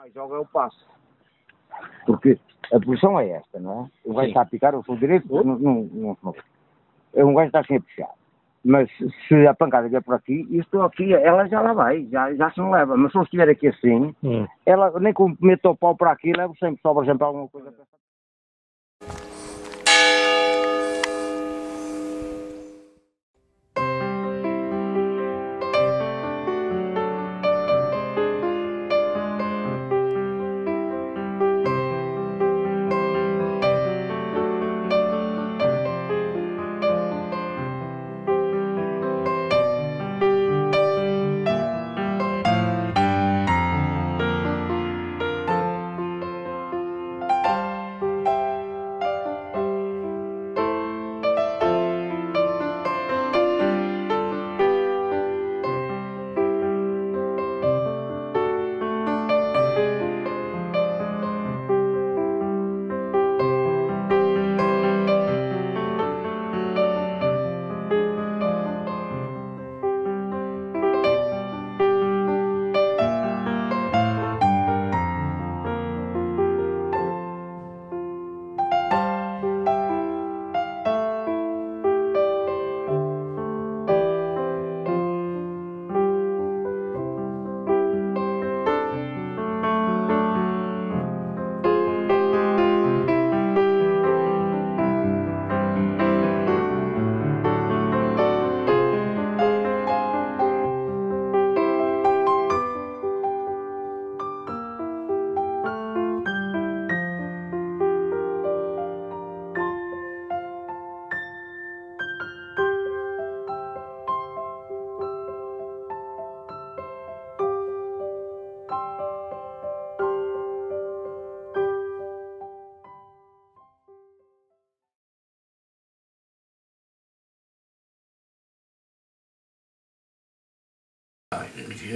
mais joga é o passo. Porque a posição é esta, não é? O gajo está a picar, eu sou direito, não, não, não, não. É um gajo está sem a puxar. Mas se a pancada vier por aqui, isto aqui, ela já lá vai, já, já se não leva. Mas se eu estiver aqui assim, Hum. ela nem eu meta o pau para aqui, levo sempre, sobra sempre alguma coisa. que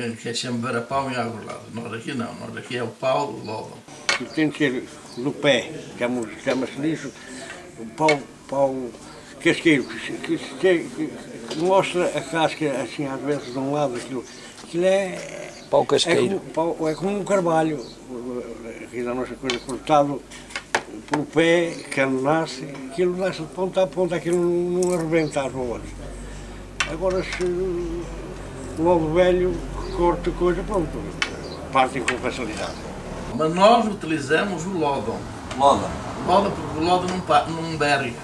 é sempre ver a pau em água lado. Nós aqui não, nós aqui é o pau logo. Tem que ser no pé, chama- chama-se nisso, o pau, pau casqueiro, que, que, que- que mostra a casca assim às vezes de um lado, aquilo, aquilo é. Pau É casqueiro. como, pau- é como um carvalho, aqui da nossa coisa, cortado pelo pé, que ele nasce, aquilo nasce de ponta a ponta, aquilo não, não arrebenta as rolas. Agora se logo velho corta coisa, pronto, partem com facilidade. Mas nós utilizamos o lodon. Moda. Lodo porque o lodo não, não berga.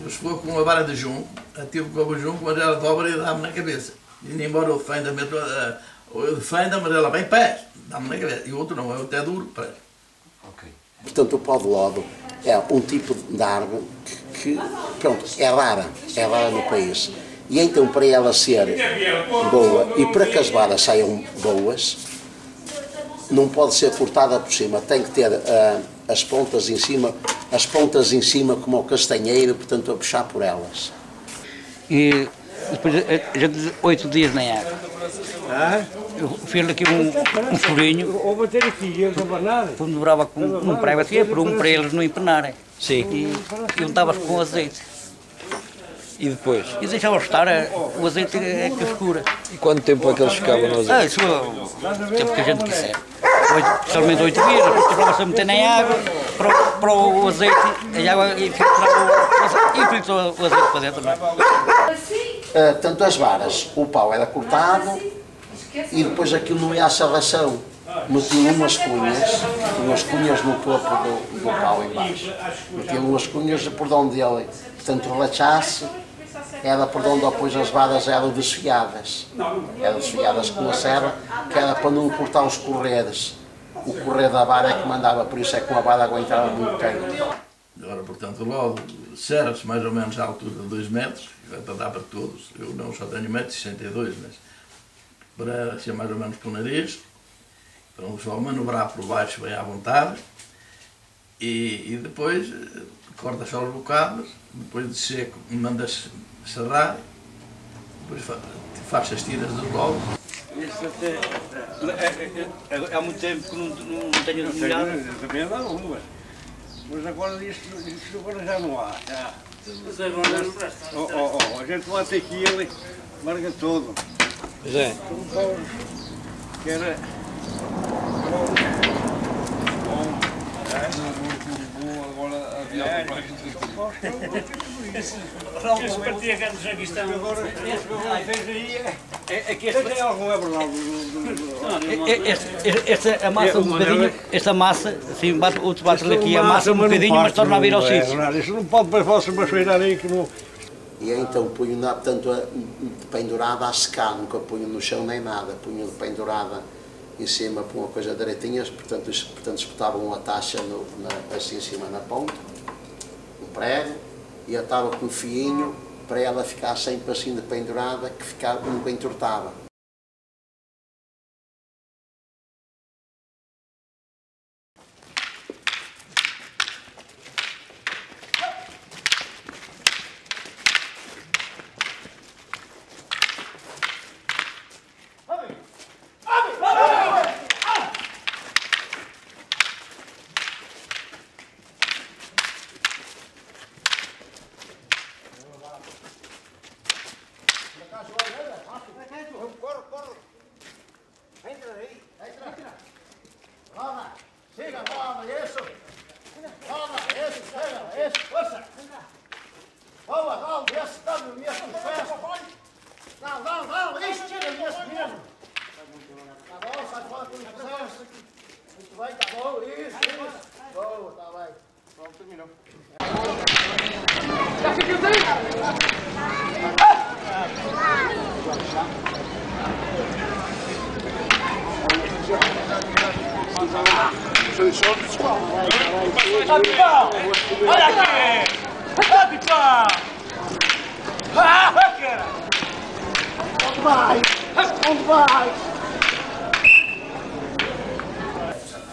Eu estou com uma vara de junco, ativo com o junco, mas ela dobra e dá-me na cabeça. E embora eu defenda, meto, eh, eu defenda, mas ela vem pé, dá-me na cabeça. E o outro não, é até duro, pé. Portanto, o pau de lodo é um tipo de árvore que, que, pronto, é rara, é rara no país. E então, para ela ser boa e para que as varas saiam boas, não pode ser cortada por cima, tem que ter ah, as pontas em cima, as pontas em cima como o castanheiro, portanto, a puxar por elas. E depois a gente oito dias na água. Ah? Eu fiz aqui um, um furinho, Ou bater aqui e eles abanar. pendurava com um prego assim, por um para eles não empenarem. Sim. E untava com azeite. E depois? E deixava estar, eh, o azeite é que escura. E quanto tempo é que eles ficavam no Ah, azeite? isso o tempo que a gente quiser. Oito, especialmente oito dias, depois tornava-se a meter na água, para, o- para o azeite, a água e filtrava o e o azeite para dentro, não é? Ah, tanto as varas, o pau era cortado e depois aquilo não ia à serração. Metiam umas cunhas, umas cunhas no topo do, do pau em baixo. Metiam umas cunhas por onde ele, portanto, relaxasse, era por onde depois as varas eram desfiadas. Eram desfiadas com a serra, que era para não cortar os correres. O correr da vara é que mandava, por isso é que uma vara aguentava muito tempo. Agora, portanto, logo serve-se mais ou menos à altura de 2 metros, para dar para todos. Eu não só tenho 1,62m, mas para ser mais ou menos para o nariz, para um só manobrar por baixo bem à vontade. E, e depois corta só os bocados, depois de seco manda-se serrar, depois fa- faz as tiras. Isso até, há muito tempo que não, não tenho molhado. Também dá. Mas agora isto, isto agora já não há. Já. Oh, oh, oh, a gente mata aqui ele larga tudo. Pois é. Que era. Agora havia Esse aqui estão. Agora, é que este verdade. Esta a massa um bocadinho, esta massa, assim, bate, outro bate aqui a massa um bocadinho, mas torna a vir ao sítio. Isso não pode para vocês machueirar aí que não. E então punho na, portanto, a- pendurada a secar, nunca punho no chão nem nada, punho pendurada em cima por uma coisa direitinhas, portanto, portanto espetava uma taxa no, na, assim em cima na ponta, prego, e atava com um fiinho para ela ficar sempre assim de pendurada, que ficava, nunca entortava.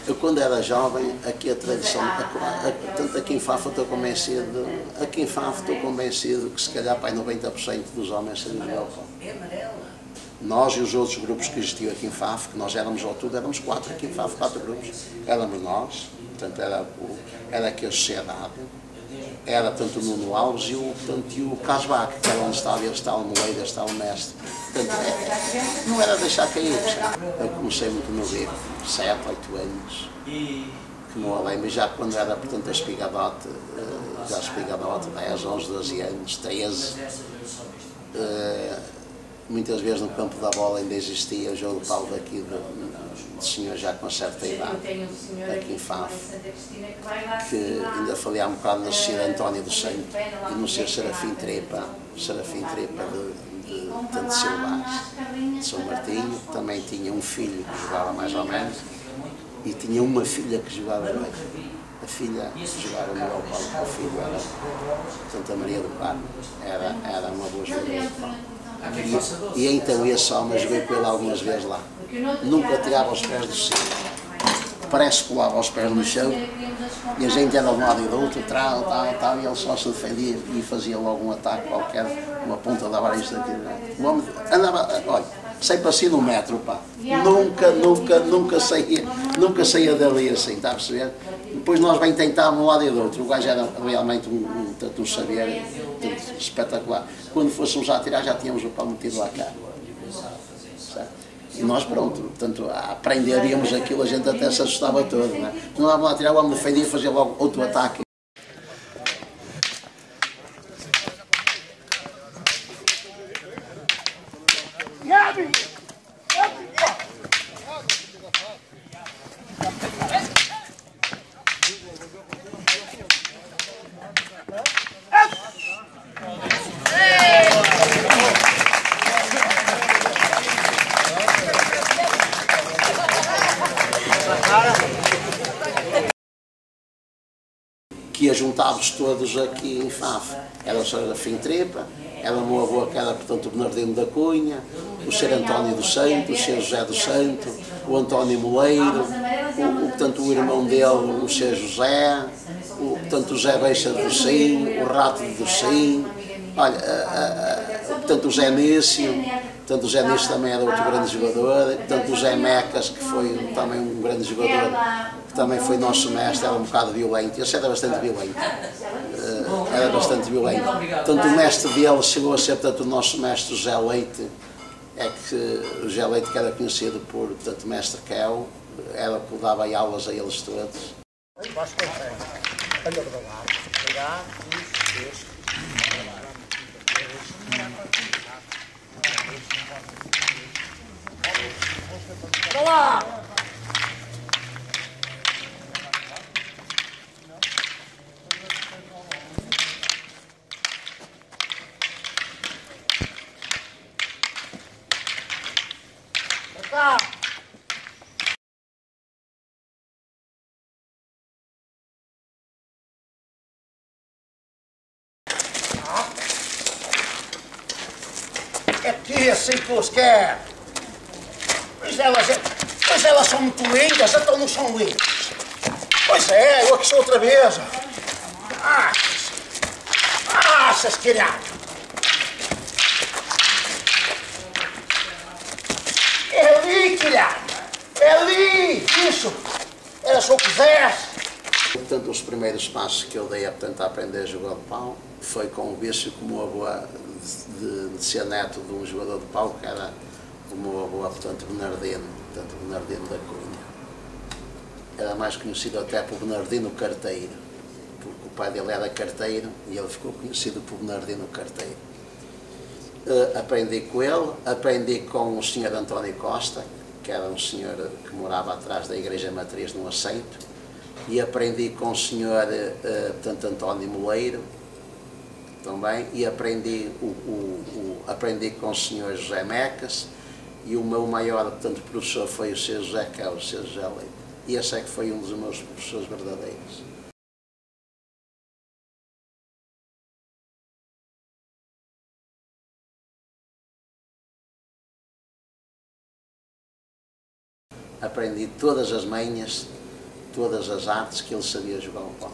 Eu quando era jovem, aqui a tradição, tanto aqui em Fafo estou convencido, aqui em Fafo estou convencido que se calhar pai 90% dos homens seriam de álcool. Nós e os outros grupos que existiam aqui em Fafo, que nós éramos ao todo, éramos quatro aqui em Fafo, quatro grupos. Éramos nós, portanto era, o, era aqui a sociedade, era tanto o Nuno Alves e o, portanto, e o Casbac, que era onde estava ele, estava o Moleira, estava o mestre. Portanto, é- não era deixar cair. Eu comecei muito novo, sete, oito anos, que não lembro, e já quando era, portanto, a espigadote, eh, já a espigadote, 10, 11, 12 anos, 13, eh, muitas vezes no campo da bola ainda existia o jogo de pau daqui de, de senhor já com certa idade, aqui em Faf, que ainda falei há um bocado na Sra. António do Santo e no Sr. Serafim Trepa, Serafim Trepa de, de, de Silvás, de São Martinho, também tinha um filho que jogava mais ou menos e tinha uma filha que jogava bem. A filha jogava no Paulo, o filho era Santa Maria do Carmo, era, era uma boa jogadora de pau. E, e então esse homem joguei com ele algumas vezes lá. Nunca tirava os pés do chão. Parece que pulava os pés no chão e a gente era de um lado e do outro, tal, tal, tal, e ele só se defendia e fazia logo um ataque qualquer, uma ponta da aqui. O homem andava, olha, sempre assim no metro, pá. Nunca, nunca, nunca saía, nunca saía dali assim, está a perceber? Depois nós bem tentávamos um lado e do outro. O gajo era realmente um, um, um saber tanto espetacular. Quando fôssemos a atirar já tínhamos o pau metido lá cá. E nós, pronto, portanto, aprenderíamos aquilo, a gente até se assustava todo. Não é? Quando andávamos a atirar, o homem defendia e fazia logo outro ataque. que ia aqui em Faf. Era o Sr. Afim Trepa, era o meu avô que era, portanto, o Bernardino da Cunha, o Sr. António dos Santos, o Sr. José dos Santos, o António Moleiro, o, o, portanto, o irmão dele, o Sr. José, o, portanto, o José Beixa do Sim, o Rato do Sim, olha, a, a, a, portanto, o Zé Nício, portanto, o Zé Nício também era outro grande jogador, portanto, o Zé Mecas, que foi também um grande jogador, que também foi nosso mestre, era um bocado violento, esse era bastante violento, era bastante violento. Portanto, o mestre dele chegou a ser, portanto, o nosso mestre José Leite, é que o José Leite, que era conhecido por, portanto, mestre Kel, era que dava aulas a eles todos. É que assim quer. Pois elas, é- pois elas são muito lindas, então não são lindas. Pois é, eu aqui sou outra vez. Achas? Achas, criado? É ali, criado. É ali. Isso. Era só o que quisesse. Portanto, os primeiros passos que eu dei a tentar aprender a jogar de pau foi com o vício como meu avô de, de ser neto de um jogador de pau que era o meu avô, portanto, Bernardino, portanto, Bernardino da Cunha. Era mais conhecido até por Bernardino Carteiro, porque o pai dele era carteiro e ele ficou conhecido por Bernardino Carteiro. Eh, aprendi com ele, aprendi com o senhor António Costa, que era um senhor que morava atrás da Igreja Matriz no Aceito, e aprendi com o senhor, eh, portanto, António Moleiro, também, e aprendi, o, o- o- aprendi com o senhor José Mecas, e o meu maior, portanto, professor foi o senhor José Carlos, o senhor José Leite. E esse é que foi um dos meus professores verdadeiros. aprendi todas as manhas, todas as artes que ele sabia jogar o pau.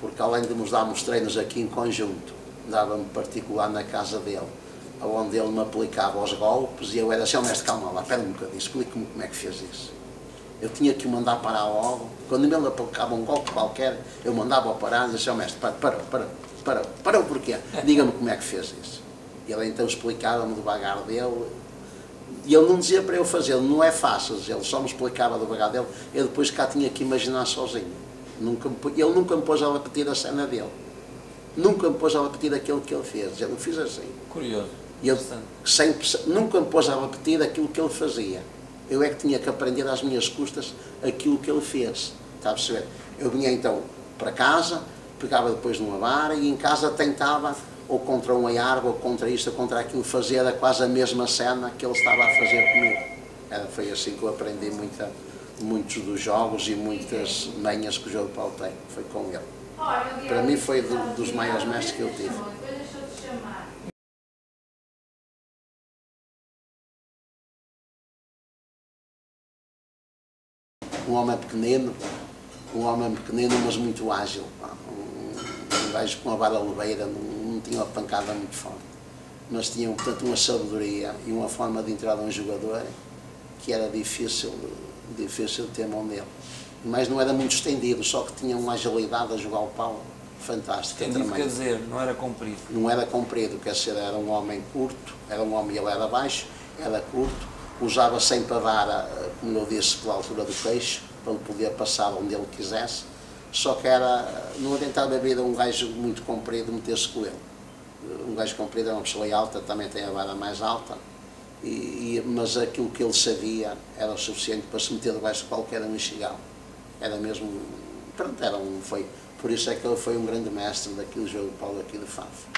Porque além de nos darmos treinos aqui em conjunto, dava-me particular na casa dele, onde ele me aplicava os golpes e eu era assim, "Ó, mestre, calma lá, espera um bocadinho, explique-me como é que fez isso. Eu tinha que o mandar parar logo, quando ele aplicava um golpe qualquer, eu mandava-o parar e dizia, "Ó, mestre, para, para, para, para o porquê, diga-me como é que fez isso. Ele então explicava-me devagar dele, e ele não dizia para eu fazer, não é fácil, ele só me explicava devagar dele, eu depois cá tinha que imaginar sozinho. Nunca me ele nunca me pôs a repetir a cena dele. Nunca me pôs a repetir aquilo que ele fez. Eu não fiz assim. Curioso. E Interessante. sempre, nunca me pôs a repetir aquilo que ele fazia. Eu é que tinha que aprender às minhas custas aquilo que ele fez. Está a perceber? Eu vinha então para casa, pegava depois numa vara e em casa tentava, ou contra uma árvore, ou contra isto, ou contra aquilo, fazer quase a mesma cena que ele estava a fazer comigo. Era, foi assim que eu aprendi muita, muitos dos jogos e muitas manhas que o jogo de pau tem. Foi com ele. Para mim foi do- dos maiores mestres que eu tive. um homem pequenino, um homem pequenino, mas muito ágil. Um, um gajo com uma vara leveira, não, não tinha uma pancada muito forte. Mas tinha, portanto, uma sabedoria e uma forma de entrar de um jogador que era difícil, difícil ter mão nele. Mas não era muito estendido, só que tinha uma agilidade a jogar o pau fantástica. Entendido tremenda quer dizer, não era comprido. não era comprido, quer dizer, era um homem curto, era um homem, ele era baixo, era curto, usava sempre a vara, eh, como eu disse, pela altura do queixo, para ele poder passar onde ele quisesse, só que era, não adiantava a vida um gajo muito comprido meter-se com ele. Um gajo comprido é uma pessoa alta, também tem a vara mais alta, e, e- mas aquilo que ele sabia era o suficiente para se meter debaixo de qualquer um enxigão. Era mesmo, pronto, era um, foi, por isso é que ele foi um grande mestre daquele jogo de Paulo aqui de Fafo.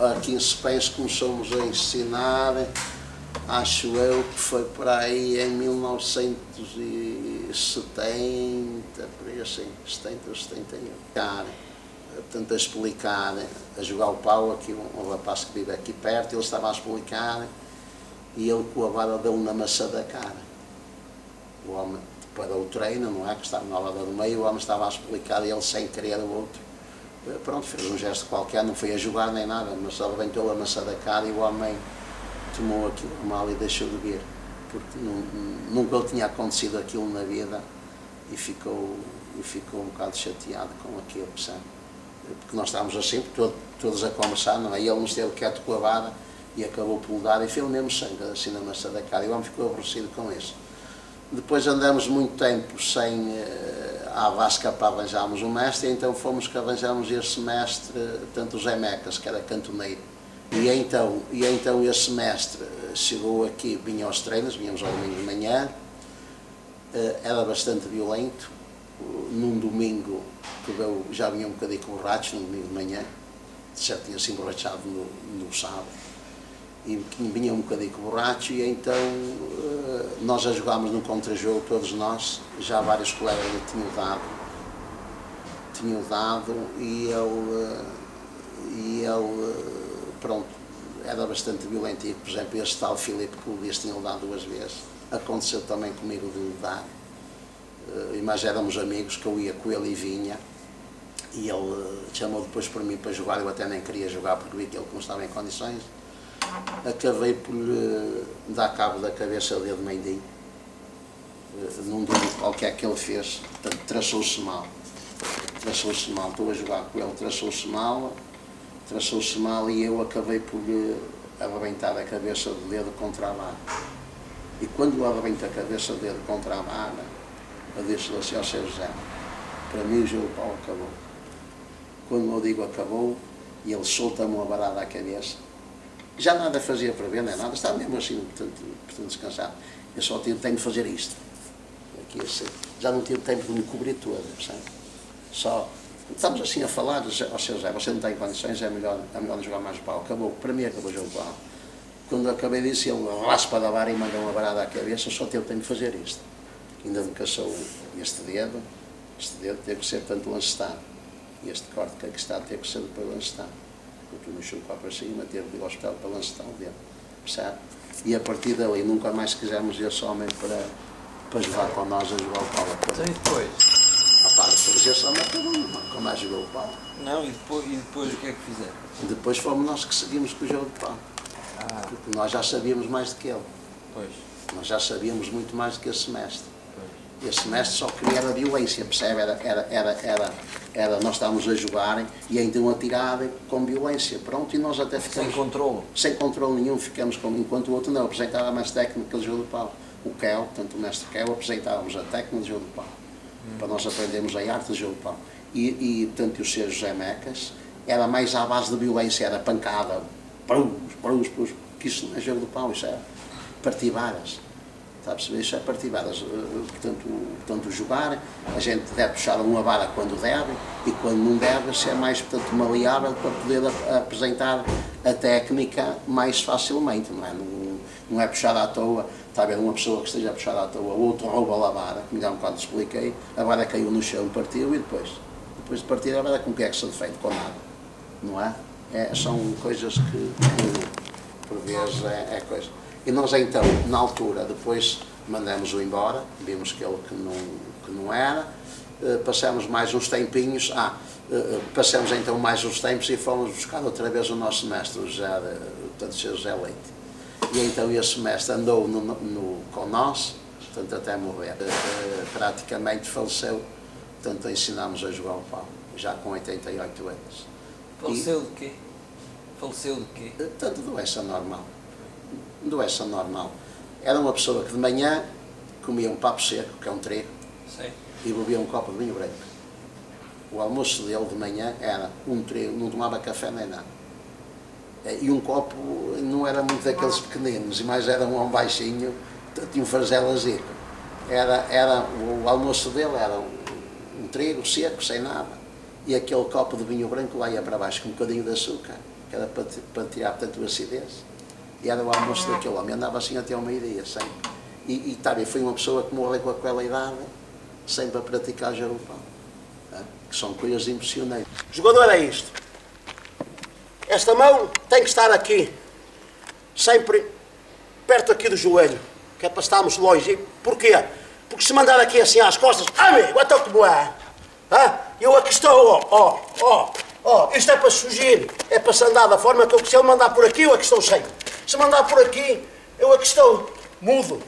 Aqui em Spens começamos a ensinar, acho eu que foi por aí em 1970, por aí assim, 70 ou 71. Cara, Portanto, a explicar, a jogar o pau, aqui um, um rapaz que vive aqui perto, ele estava a explicar e ele com a vara deu na maçã da cara. O homem, para o treino, não é? Que estava na hora do meio, o homem estava a explicar e ele sem querer o outro. eh, Pronto, fez um gesto qualquer, não foi a jogar nem nada, mas só levantou a maçã da cara e o homem tomou aquilo mal e deixou de vir. Porque nu- nunca lhe tinha acontecido aquilo na vida e ficou, e ficou um bocado chateado com aquilo, percebe? Porque nós estávamos assim, todo, todos a conversar, não é? E ele nos teve quieto com a vara e acabou por mudar e fez o mesmo sangue assim na maçã da cara. E o homem ficou aborrecido com isso. Depois andamos muito tempo sem uh, a Vasca para arranjarmos um mestre, então fomos que arranjamos esse mestre, tanto o Zé Mecas, que era cantoneiro. E então, e então esse mestre chegou aqui, vinha aos treinos, vinhamos ao domingo de manhã, uh, era bastante violento. Num domingo, que deu, já vinha um bocadinho borracho, num domingo de manhã, já tinha se emborrachado no, no sábado e vinha um bocadinho borracho e então eh, nós a jogámos no contra-jogo, todos nós, já vários colegas lhe tinham dado, tinham dado e ele, eh, e ele eh, pronto, era bastante violento. E por exemplo este tal Filipe que o Dias tinha dado duas vezes, aconteceu também comigo de lhe dar, mas éramos amigos que eu ia com ele e vinha. E ele chamou depois para mim para jogar, eu até nem queria jogar porque vi que ele não estava em condições. Acabei por lhe dar cabo da cabeça dele de Mendinho, eh, num domingo qualquer que ele fez, traçou-se mal. Traçou-se mal, estou a jogar com ele, traçou-se mal, traçou-se mal e eu acabei por lhe arrebentar a cabeça do dedo contra a vara. E quando eu arrebento a cabeça do dedo contra a vara, eu disse assim ao seu José, para mim o jogo pau acabou. Quando eu digo acabou, e ele solta-me uma varada à cabeça, já nada fazia para ver, nem nada, estava mesmo assim, portanto, portanto descansado. Eu só tive tempo de fazer isto. Aqui, assim, já não tive tempo de me cobrir todo, sabe? Só, estamos assim a falar, ao seu Zé, você não tem condições, é melhor, é melhor jogar mais pau. Acabou, para mim acabou o jogo pau. Quando acabei disso, ele raspa da vara e manda uma varada à cabeça, só tive tempo de fazer isto. Ainda me caçou este dedo, este dedo teve que ser tanto lancetado. E este corte que aqui está teve que ser depois lancetado porque no chão para cima, teve de ir ao hospital para lançar o dedo, percebe? E a partir dali nunca mais quisemos esse homem para, para jogar com nós a jogar o pau. Então e depois? Esse homem acabou, nunca mais jogou o pau. Não, e depois, e depois o que é que fizeram? Depois fomos nós que seguimos com o jogo de pau. Ah. Porque nós já sabíamos mais do que ele. Pois. Nós já sabíamos muito mais do que esse mestre. Esse mestre só queria a violência, percebe? Era, era, era, era, era, nós estávamos a jogar e então a tirar com violência. Pronto, e nós até ficamos. Sem controle? Sem controle nenhum, ficamos com. Enquanto o outro não, apresentava mais técnica de jogo de pau. O Kel, portanto o mestre Kel, apresentávamos a técnica de jogo de pau. Para nós aprendermos a arte de pau. E, e portanto, os seus José Mecas era mais à base de violência, era pancada, prus, prus, prus, que isso não é jogo de pau, isso é partir varas. Está a perceber? Isso é partidadas. Eh, portanto, portanto, jogar, a gente deve puxar uma vara quando deve e quando não deve ser mais portanto, maleável para poder apresentar a técnica mais facilmente. Não é, não, não é puxar à toa, está a ver uma pessoa que esteja a puxar à toa, outro rouba a vara, como já um bocado expliquei, a vara caiu no chão, partiu e depois, depois de partir a vara com o que é que se defende? Com nada. Não é? é são coisas que, que por vezes é, é coisa. E nós então, na altura, depois mandamos-o embora, vimos que ele que não, que não era, uh, passamos mais uns tempinhos, ah, uh, passamos então mais uns tempos e fomos buscar outra vez o nosso mestre, o José, o José Leite. E então esse mestre andou no, no, com nós, portanto, até morrer. Uh, praticamente faleceu, portanto, ensinámos a jogar o pau, já com 88 anos. Faleceu e, de quê? Faleceu de quê? Tanto doença normal doença normal. Era uma pessoa que de manhã comia um papo seco, que é um trigo, e bebia um copo de vinho branco. O almoço dele de manhã era um trigo, não tomava café nem nada. E um copo não era muito daqueles pequeninos, mas era um baixinho, tinha um fargelazico. Era, era, o almoço dele era um, um trigo seco, sem nada, e aquele copo de vinho branco lá ia para baixo com um bocadinho de açúcar, que era para, para tirar, portanto, a acidez. E era o almoço daquele homem. Andava assim até ao meio-dia, sempre. E, e tá foi uma pessoa que morreu com aquela idade, sempre a praticar jarupão. Né? Que são coisas impressionantes. O jogador é isto. Esta mão tem que estar aqui, sempre perto aqui do joelho, que é para estarmos longe. Porquê? Porque se mandar aqui assim às costas, amigo, então como é? Ah, eu aqui estou, ó, ó, ó, ó, isto é para surgir, é para se andar da forma que eu, se ele mandar por aqui, eu aqui estou sempre. Se mandar por aqui, eu aqui estou mudo.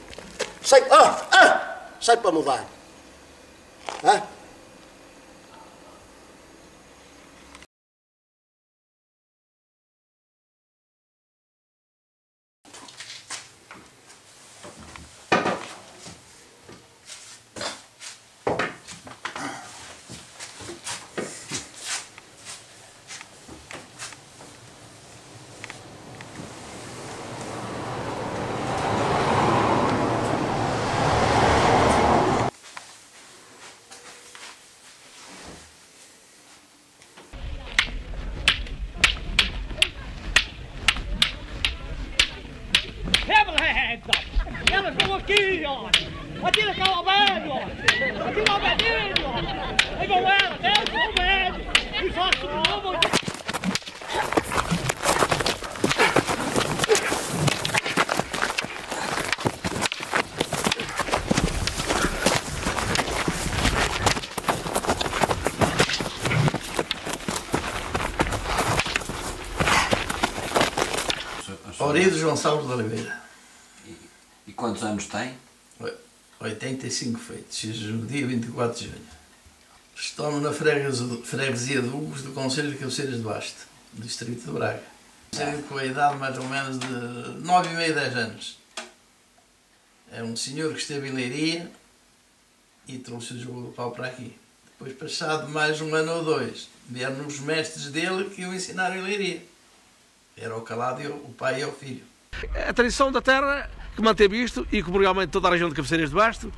Sai, ah, ah, sai para mudar. Hã? Leva régua! Elas estão aqui, ó! Atira cá o velho, ó! Atira o velhinho, ó! Aí vão elas, elas vão velho! E faço o novo! Gonçalves de Oliveira. E quantos anos tem? 85 feitos, no dia 24 de junho. Estamos na freguesia de Ugos do Conselho de Cabeceiras de Basto, distrito de Braga. Saiu com a idade mais ou menos de 9 e meio, 10 anos. É um senhor que esteve em Leiria e trouxe o jogo do pau para aqui. Depois, passado mais um ano ou dois, vieram os mestres dele que o ensinaram em Leiria. Era o calado e o pai e o filho. A tradição da terra que manteve isto e como realmente toda a região de Cabeceiras de Basto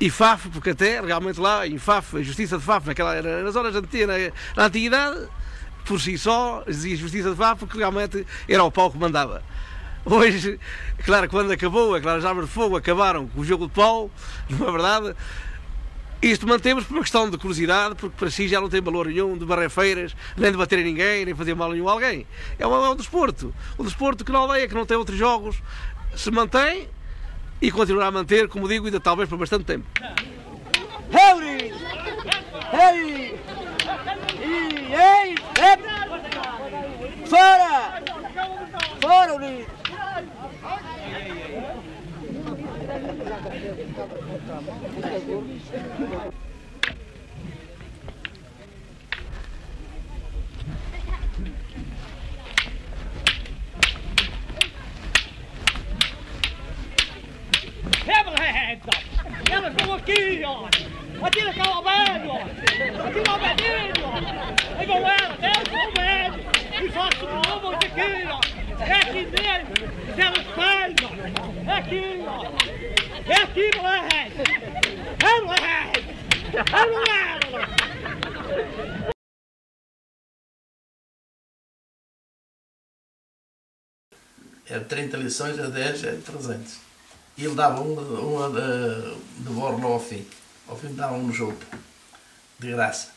e Faf, porque até realmente lá em Faf, a justiça de Faf, naquela, nas zonas antigas, na, na antiguidade, por si só, dizia justiça de Faf, porque realmente era o pau que mandava. Hoje, claro, quando acabou, aquelas armas de fogo acabaram com o jogo de pau, não é verdade? Isto mantemos por uma questão de curiosidade, porque para si já não tem valor nenhum de barrer feiras, nem de bater em ninguém, nem fazer mal nenhum a alguém. É um, é um desporto. Um desporto que na aldeia, que não tem outros jogos, se mantém e continuará a manter, como digo, ainda talvez por bastante tempo. Henry! Henry! E ei! Fora! Fora, Unidos! Leva régua! Elas estão aqui, ó! Atira cá o velho, ó! Atira o velhinho, ó! Aí vão elas, elas vão velho! E faço o novo aqui, ó! É aqui! É! É moleque! É, moleque! É, moleque! Era 30 lições, a 10 é 300. E ele dava uma, uma de, de borla ao fim. Ao fim dava um jogo. De graça.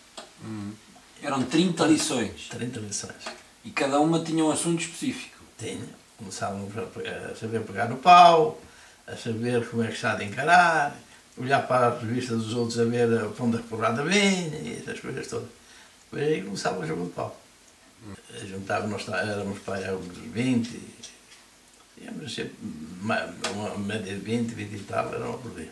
Eram 30 lições 30 lições. e cada uma tinha um assunto específico. Tinha. Pe- a saber pegar no pau, a saber como é que está de encarar, olhar para a revista dos outros a ver a onde a porrada vinha e essas coisas todas. Depois aí começava o jogo de pau. Juntava, nós tá- éramos para aí uns 20, íamos sempre, ma- uma média de 20, 20 e tal, era uma por dia.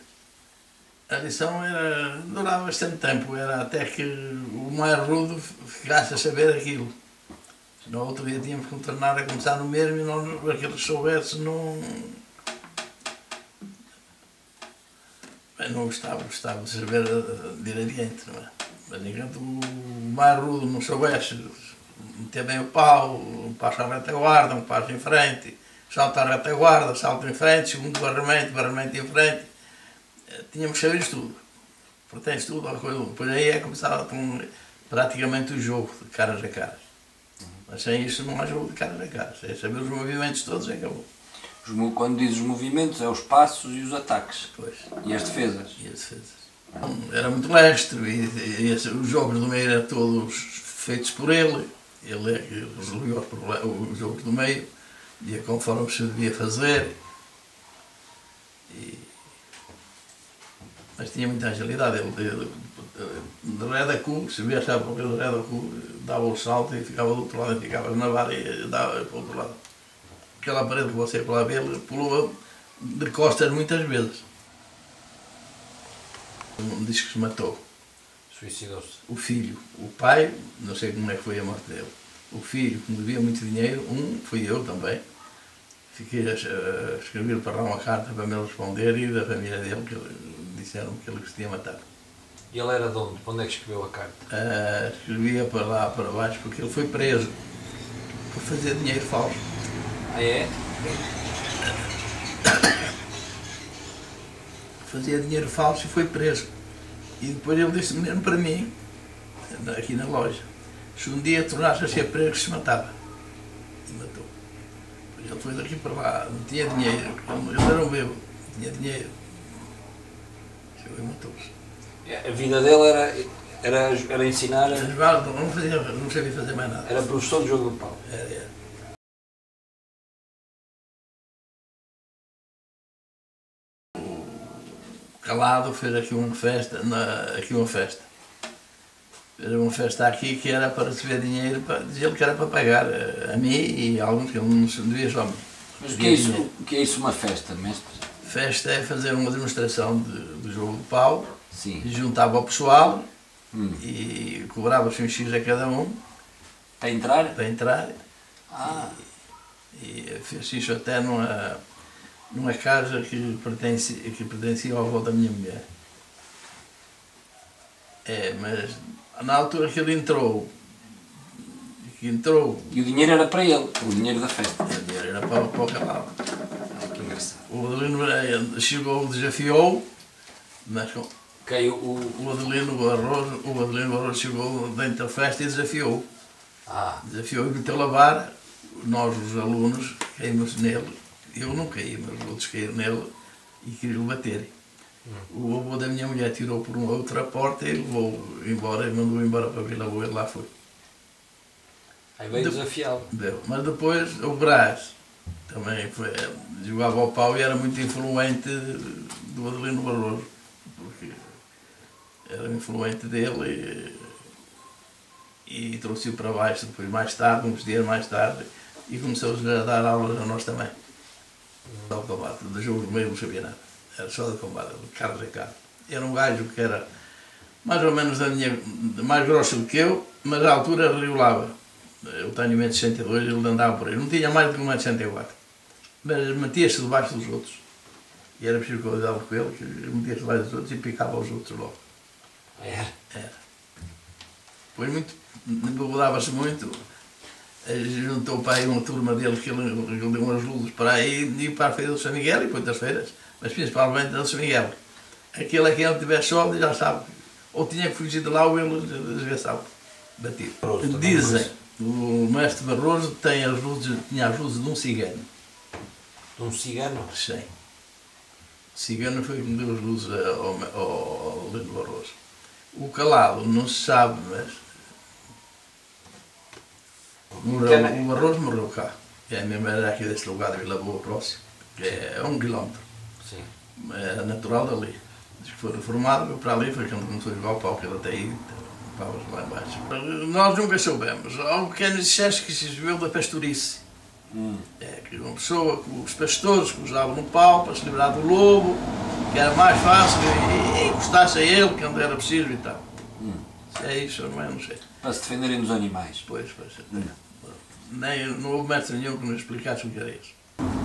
A lição era, durava bastante tempo, era até que o mais rudo ficasse a saber aquilo. No outro dia tínhamos que treinar a começar no mesmo e não, que soubesse não. Bem, não gostava, gostava de saber de ir adiante, não é? Mas enquanto o mais rudo não soubesse meter bem o pau, um passo à retaguarda, um passo em frente, salto à retaguarda, salto em frente, segundo barramento, barramento em frente, eh, tínhamos que saber isto tudo. Portanto, tudo, coisa- depois aí é começava com praticamente o jogo de caras a caras. Mas sem isso não há jogo de caras a caras. É saber os movimentos todos e acabou. Os quando diz os movimentos, é os passos e os ataques. Pois. E as defesas. E as defesas. Era muito lestre e, e esse- os jogos do meio eram todos feitos por ele. Ele é que resolvia os proble- os jogos do meio, ia conforme se devia fazer. E- mas tinha muita agilidade. Ele, ele, de cu, se via a boca de da cu, dava o salto e ficava do outro lado, e ficava na vara e dava para o outro lado. Aquela parede que você lá vê, ele pulou de costas muitas vezes. Diz que se matou. Suicidou-se. O filho, o pai, não sei como é que foi a morte dele. O filho, que me devia muito dinheiro, um, fui eu também. Fiquei a, a escrever para lá uma carta para me responder e da família dele que disseram que ele se tinha matado. E ele era de onde? Para onde é que escreveu a carta? Ah, escrevia para lá, para baixo, porque ele foi preso por fazer dinheiro falso. Ah, é? Fazia dinheiro falso e foi preso. E depois ele disse mesmo para mim, aqui na loja, se um dia tornasse a ser preso, se matava. E matou. Ele foi daqui para lá, não tinha dinheiro, ele era um bebo, não tinha dinheiro. Chegou e matou-se. A vida dele era, era, era ensinar, vale, Não, fazia, não sabia fazer mais nada. era professor de jogo do pau. Era, era. Calado fez aqui uma festa, na, aqui uma festa. Fez uma festa aqui que era para receber dinheiro, para, dizia ele que era para pagar eh, a mim e a alguns que ele não devia só a mim. Mas o que é isso, o que é isso uma festa, mestre? Festa é fazer uma demonstração de, do jogo de pau, Sim. juntava o pessoal Hum. e cobrava-se um X a cada um Para entrar? para entrar. Ah, E fiz isso até numa, numa casa que, pertence, que pertencia ao avô da minha mulher. É, mas na altura que ele entrou, que entrou, e o dinheiro era para ele, o dinheiro da festa. o dinheiro era para, para o engraçado. O Adelino Moreira chegou, desafiou, mas Ok, o, o- Adelino Barroso, o Adelino Barroso chegou dentro da festa e desafiou. ah, Desafiou e meteu a lavar, nós os alunos caímos nele, eu não caí, mas os outros caíram nele e queriam bater. O avô da minha mulher tirou por uma outra porta e levou embora e mandou embora para Vila Boa e lá foi. aí veio De- desafiá-lo. Deu. Mas depois o Brás também foi, jogava ao pau e era muito influente do Adelino Barroso, porque era influente dele e, e trouxe-o para baixo depois mais tarde, uns dias mais tarde, e começou a dar aulas a nós também. De combate, de jogo meio não sabia nada, era só de combate, a carro. Era um gajo que era mais ou menos da minha, mais grosso do que eu, mas à altura regulava. Eu tenho 1,62m, ele andava por aí. Não tinha mais do que 1,64m. Mas metia-se debaixo dos outros. E era preciso que eu dava com ele, metia-se debaixo dos outros e picava os outros logo. Ah, Era. Era. Depois muito, bebudava-se muito. Juntou para aí uma turma dele que ele, ele deu umas luzes para aí e para a feira do São Miguel e para outras feiras, mas principalmente do São Miguel. Aquele a quem ele tiver sol já sabe. Ou tinha que fugir de lá ou ele desgraçado. Batido. Barroso Dizem, o mestre Barroso tem as luzes, tinha as luzes de um cigano. De um cigano. Sim. O cigano foi que me deu as luzes ao, ao, ao Lino Barroso. O calado não se sabe, mas. Morreu, o Barroso morreu cá. Que é mesmo era aqui deste lugar de Vila Boa próximo, que é a um quilómetro. Sim. É natural dali. Diz que foi reformado, foi para ali, foi quando começou a jogar o pau, que ele até aí, paus lá embaixo. Nós nunca soubemos. Há um pequeno excesso que se viu da pastorice. É, que uma pessoa, que os pastores que usavam no pau para se livrar do lobo, que era mais fácil, e, e encostasse a ele quando era preciso e tal. Se é isso, não é, não sei. Para se defenderem dos animais. Pois, pois. Nem, não houve mestre nenhum que nos explicasse o que era isso.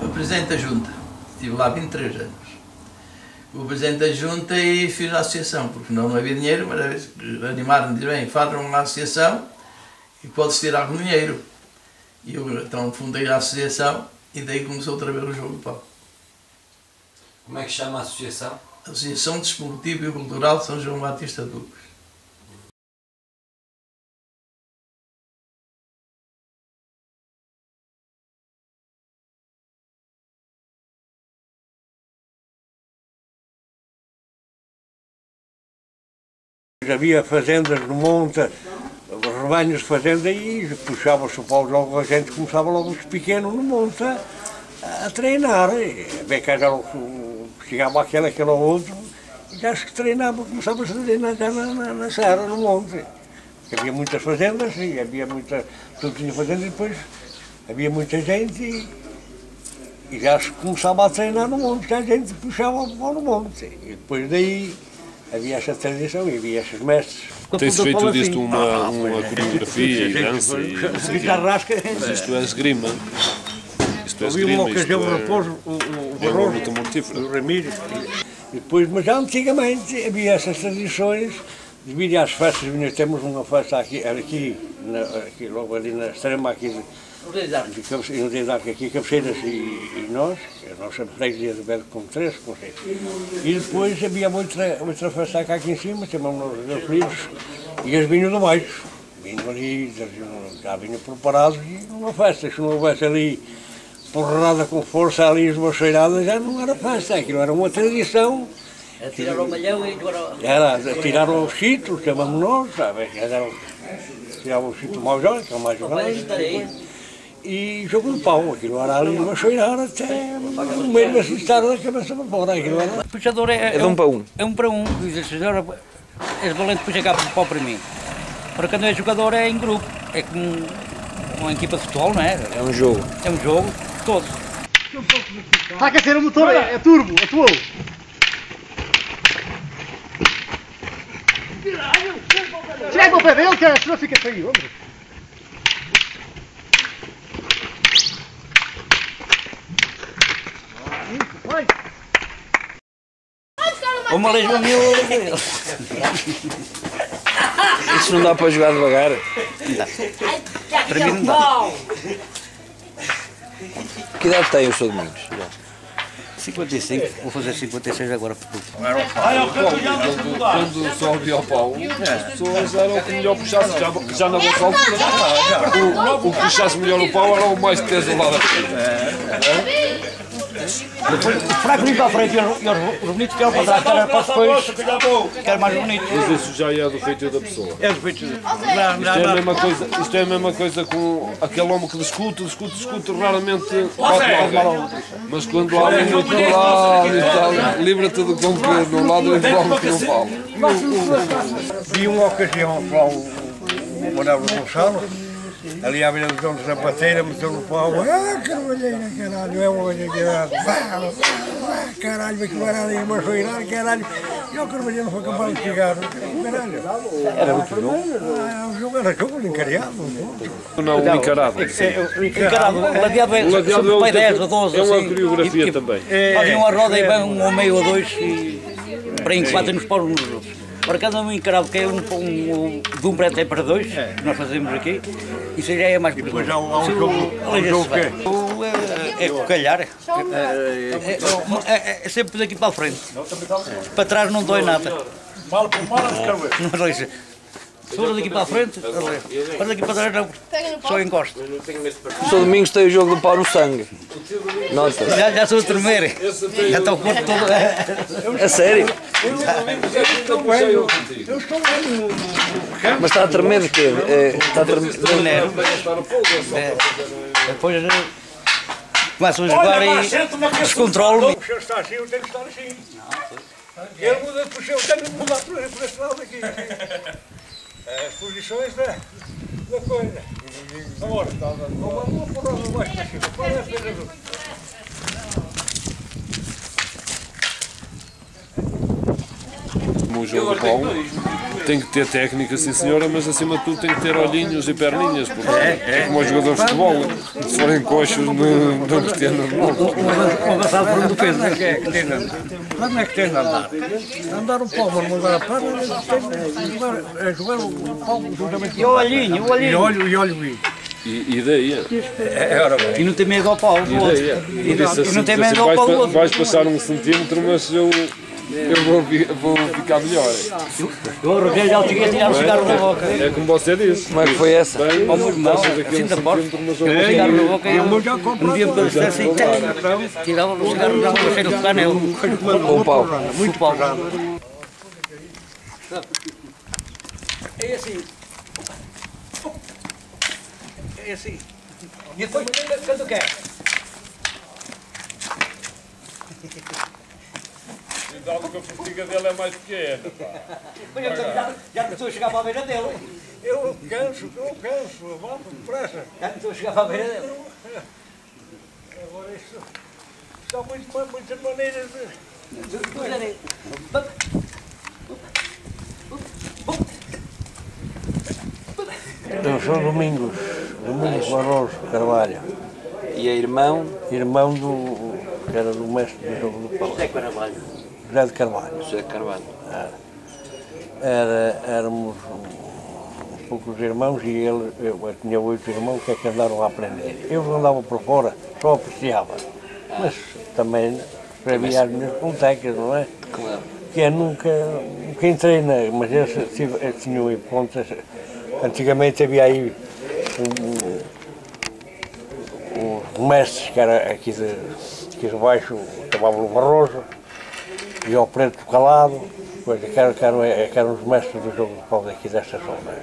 O Presidente da Junta, estive lá 23 anos. O Presidente da Junta e fiz a associação, porque não, não havia dinheiro, mas animaram-me, bem, fazem uma associação e pode-se tirar algum dinheiro. E eu então fundei a associação e daí começou outra vez o jogo de pau. Como é que chama a associação? Associação Desportiva e Cultural São João Batista de Lucas. Havia fazendas no monte, rebanhos de fazenda e puxava-se o pau logo, a gente começava logo os pequenos no monte a, a treinar. E, bem que o- chegava aquele, aquele ou outro, e já se treinava, começava-se a treinar já na, na, na serra, no monte. Porque havia muitas fazendas e havia muita, tudo tinha fazenda e depois havia muita gente e, e já se começava a treinar no monte, já a gente puxava o pau no monte. E depois daí havia essa tradição e havia esses mestres. Tem-se feito disto uma, uma coreografia e dança e não sei. Carrasca. Mas isto é esgrima. Isto é Havia esgrima, uma isto ocasião é, raposo, o, o é uma Barroso, o Ramiro. E depois, mas antigamente havia essas tradições, devido às festas, nós temos uma festa aqui, aqui, na, aqui logo ali na extrema aqui de, de Cabe- no Dedo Arco, aqui Cabeceiras e, e nós, a nossa freguesia de Beto com três conceitos. E depois havia outra, outra festa cá aqui em cima, chamamos os apelidos, e eles vinham de baixo. Vinham ali, já vinham preparados e uma festa, se não houvesse ali porrada com força ali, uma cheirada, já não era festa, aquilo era uma tradição. É tirar o malhão e agora... Era tirar os chitos, chamamos nós, sabe? Era, tirava o chito mais que é o mais jovem. E jogo de pau, aquilo era ali uma cheirada até um meio da cidade da cabeça para fora. Aquilo era. O puxador é, É de um para um. É um para um. Diz a senhora, és valente puxa cá para o pau para mim. Para quando é jogador é em grupo. É como uma equipa de futebol, não é? É um jogo. É um jogo, todos. Está a aquecer o motor, é, é turbo, atuou. Chega ao pé dele, que a senhora fica feio, homem. Vai. Uma legião minha ou dele. Isso não dá para jogar devagar. Para mim não dá. Que idade tem o Sr. Domingos? 55, vou fazer 56 agora. Quando sobe ao pau, as pessoas eram o que melhor puxasse, já, já na vossa altura. O, o que puxasse melhor o pau era o mais teso lá da frente. O fraco para a frente e os, e os- os bonitos ficaram para trás, que era para os depois, que era mais bonito. Mas isso já é do feito da pessoa. É do feito. Isto é, a mesma coisa, isto é a mesma coisa com aquele homem que discute, discute, discute, raramente bate mal a outro. Mas quando há do outro lado e tal, livra-te do no lado e do homem que não fala. Vi uma ocasião lá o Manuel Gonçalo, ali à beira do João de Zapateira, meteu no pau, ah, carvalheira, caralho, é uma coisa que vá, vá, caralho, aquilo era ali uma choirada, caralho, e o carvalheiro não foi capaz de chegar, caralho. Era muito bom. Ah, o jogo era jogo, encariado. Não, o encarado. Encarado, o ladeado é O ladeado é um pai tempo- 10 ou 12. é uma assim, coreografia também. Fazem uma roda e vão um ou meio ou dois e para enquanto nos paus nos outros. Para cada um encarado que é um, um, de um preto é para dois, que nós fazemos aqui, isso já é mais perigoso. Depois há um- há um jogo- há um jogo que é? O, é, é calhar. É, é, é, é sempre daqui para a frente. Para trás não dói nada. Mal por mal, Não dói. Se for daqui para a frente, aleija. Para daqui para trás não, só encosta. O Sr. Domingos tem o jogo do pau no sangue. Nota. Já, já estou a tremer. Já estou o corpo todo. É sério? Mas está a tremer de quê? É, está a tremer. É. Depois eh, começam a jogar e descontrolam-me. O senhor está assim, eu tenho que estar assim. Ele muda para o seu, eu tenho que mudar para para este lado aqui. As posições da, da coisa. Agora, vamos uma porrada mais é. Como o jogo de pau tem que ter técnica, sim senhora, mas acima de tudo tem que ter olhinhos e perninhas, porque é, como os jogadores de futebol, se forem coxos não, não pretendem O avançado por um defesa, não é que é que tem de andar? Não é que tem de andar? Andar o pau, mas mudar a perna, jogar, é jogar o pau juntamente E o olhinho, o E olhinho. olho, e olho vi. E, ideia. É, ora bem. E não tem medo ao pau outro. Ideia. E não, e assim, não tem disse medo assim, ao pau vais passar um centímetro, mas eu, eu vou, vou ficar melhor. Eu arroguei já cheguei a tirar o cigarro da boca. É como você disse. Como é que foi essa? Bem, Ao meu irmão, assim um da porta. o vou cigarro na boca o eu, um dia para ele assim, tirava o cigarro da boca, cheiro de canela. Com o pau. Muito pau. É assim. É assim. E depois, quando quer? algo que a fortiga dele é mais pequena. Pá. Já, já começou a chegar para a beira dele. Eu canso, eu canso, a malta depressa. Já começou a chegar para a beira dele. Agora isto. Isto muito, muitas maneiras de. Então, eu sou Domingos, Domingos Barroso Carvalho. E é irmão? Irmão do, que era do mestre do jogo do Palácio. José Carvalho. José de Carvalho. José Carvalho. Era, era, éramos uns poucos irmãos e ele, eu, eu tinha oito irmãos que é que andaram a aprender. Eu andava por fora, só apreciava. Mas também escrevia as minhas pontecas, não é? Claro. Que eu nunca, nunca entrei na. Mas esse, tive, eu tinha aí pontas. Antigamente havia aí um, um, um mestres que era aqui de, aqui de baixo, chamavam o Barroso, e ao Preto Calado, coisa, que, eram, que, eram, que eram os mestres do jogo de pau daqui desta zona.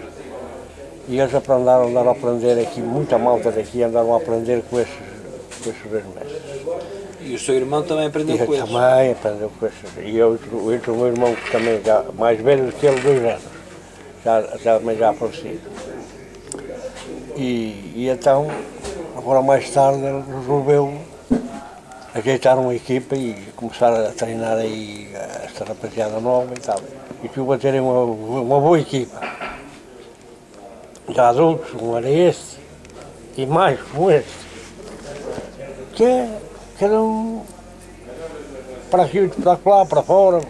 E eles aprenderam, andaram a aprender aqui, muita malta daqui andaram a aprender com esses, com esses dois mestres. E o seu irmão também aprendeu E com eles? também aprendeu com esses. E eu, outro o meu irmão que também já mais velho do que ele, dois anos, já, já, também já falecido. E, e então, agora mais tarde, ele resolveu ajeitar uma equipa e começar a treinar aí esta rapaziada nova e tal. E tive a terem uma, uma boa equipa. Já adultos, como era este, e mais como este. Que é, cada um para aqui, para lá, para fora.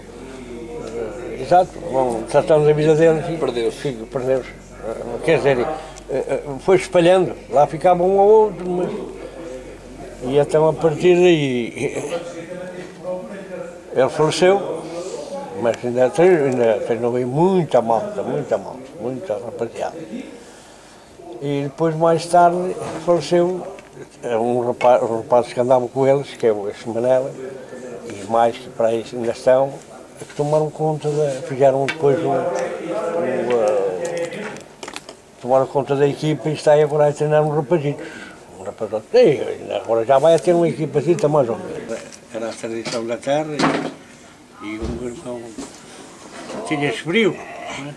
Exato, vão tratando da vida deles Perdeu-se. perdeu-se. Quer dizer, eh, eh, foi espalhando, lá ficava um ou outro, mas. E então a partir daí ele faleceu, mas ainda, tre- ainda treinou aí muita malta, muita malta, muita rapaziada. E depois mais tarde faleceu um rapaz, um rapaz que andava com eles, que é o esse Manela, e mais que para aí ainda estão, que tomaram conta, da, fizeram depois o, eh, tomaram conta da equipa e está aí agora a treinar uns rapazitos. Um rapazote. E agora já vai a ter uma equipazita mais ou menos. Era a tradição da terra e, e o meu irmão tinha-se frio. não é?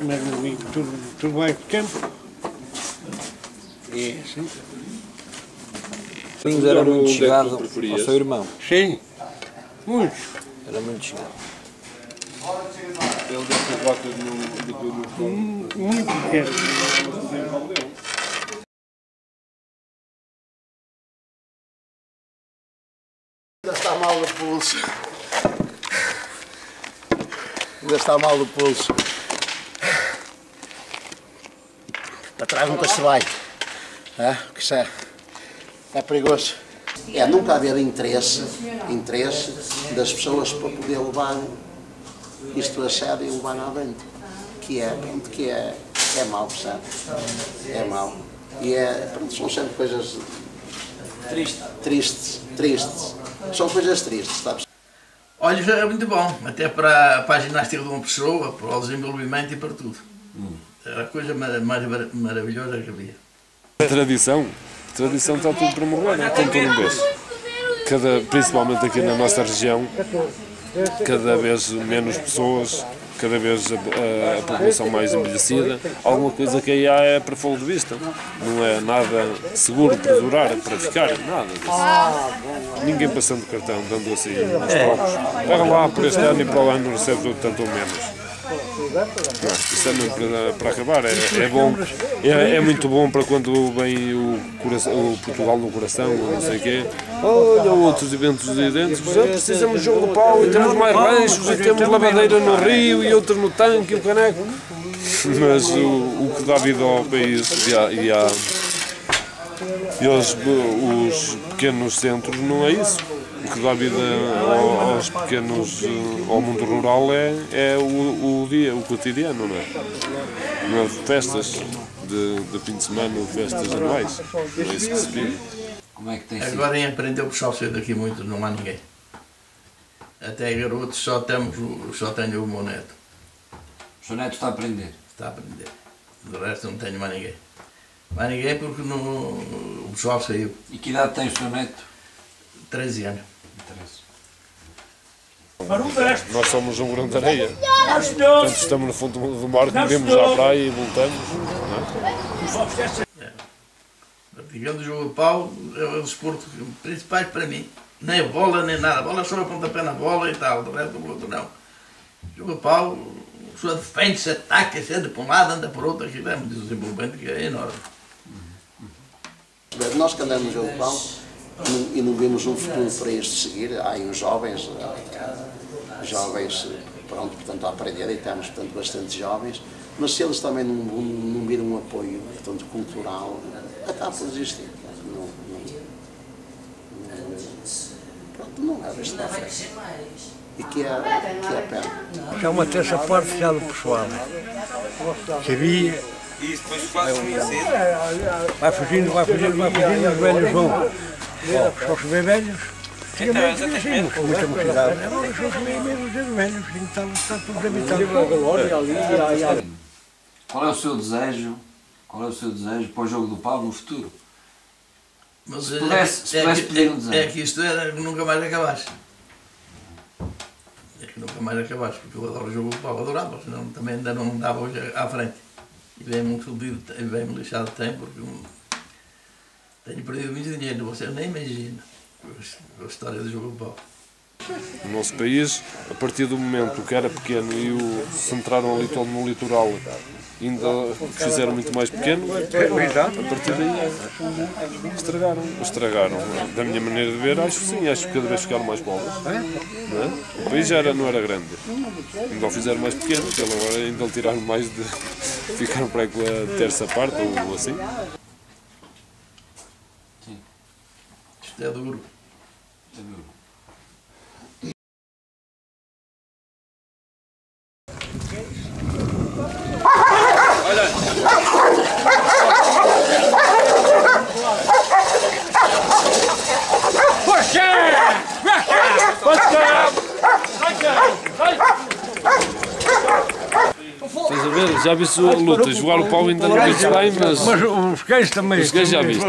Mas no domingo tudo, tudo vai para o tempo. E é assim. Domingos era é muito chegado ao seu irmão. Sim, muito. Era muito chegado. Ele deve ter depois no fundo. Muito pequeno. Mal do pulso. Ainda está mal do pulso. Para trás nunca se vai. É? Porque isso é, é perigoso. É nunca haver interesse, interesse das pessoas para poder levar isto a sério e levar avante. Que é, pronto, que é, é mau, percebe? É mau. E é, pronto, são sempre coisas tristes, tristes. São coisas tristes, a? Olha, isso era muito bom, até para, para a ginástica de uma pessoa, para o desenvolvimento e para tudo. Era a coisa mais mara- maravilhosa que havia. Tradição. Tradição está tudo para morrer, não é? Como tu não vês. Cada, principalmente aqui na nossa região, cada vez menos pessoas, cada vez a, a- população mais envelhecida. Alguma coisa que aí há é para fogo de vista. Não é nada seguro para durar, para ficar, nada disso. Ninguém passando cartão, dando assim uns trocos. Pega lá por este ano e para o ano recebe tanto ou menos. Não, para, acabar, é, é bom, é, é muito bom para quando vem o, coração, o Portugal no coração, não sei o quê. Olha, outros eventos idênticos, precisamos de jogo de pau e temos mais ranchos e temos lavadeira no rio e outros no tanque e o caneco. Mas o, o que dá vida ao país e, e, e aos os pequenos centros não é isso. O que dá vida ao- aos pequenos, eh, ao mundo rural é, é o, o dia, o cotidiano, não é? Não é festas de, de fim de semana, festas anuais. Não é isso que se vive. Como é que tem sido? Agora em aprender o pessoal cedo aqui muito, não há ninguém. Até garotos só, temos, só tenho o meu neto. O seu neto está a aprender. Está a aprender. Do resto não tenho mais ninguém. Mais ninguém porque não, o pessoal saiu. E que idade tem o seu neto? 13 anos. Nós somos um grão de areia. Portanto, estamos no fundo do mar, vemos à praia e voltamos. é? Praticando o jogo de pau é o desporto principal para mim. Nem bola, nem nada. A bola só a pontapé na bola e tal, do resto do outro não. Jogo de pau, pessoa defende-se, ataca-se, anda para um lado, anda para o outro, aquilo é um desenvolvimento que é enorme. Nós que andamos no pão e não vemos um futuro para este seguir, há aí uns jovens, jovens, pronto, portanto, a aprender, e temos, portanto, bastante jovens, mas se eles também não, não, não viram um apoio, portanto, cultural, acaba por existir. Não, não, não, pronto, não isto para frente. E que é, que é pena. Já uma terça parte já do pessoal. Que havia. Vai fugindo, vai fugindo, vai fugindo, os velhos vão. Só se vê velhos. Antigamente havia assim, com muita mocidade. Agora só se vê mesmo os velhos, então está tudo habitado. Qual é o seu desejo? Qual é o seu desejo para o jogo do pau no futuro? Mas Se é- pudesse- se é, que- pedir um desenho. é que isto era que nunca mais acabasse. É que nunca mais acabasse, porque eu adoro o jogo do pau, adorava, senão também ainda não dava hoje à frente. E bem-me fodido, e bem-me lixado de tempo, porque tenho perdido muito dinheiro, vocês nem imaginam com a história do jogo do pau. O nosso país, a partir do momento que era pequeno e o centraram ali todo no litoral, ainda fizeram muito mais pequeno, a partir daí estragaram. Estragaram. Da minha maneira de ver, acho que sim, acho que cada vez ficaram mais pobres. É? O país já era, não era grande. Ainda o fizeram mais pequeno, agora ainda lhe tiraram mais de. ficaram para aí com a terça parte ou assim. Isto é duro. É duro. Estás a ver? Já viste a luta, jogar o pau ainda não viste bem, mas. Mas os cães também. Os cães já viste.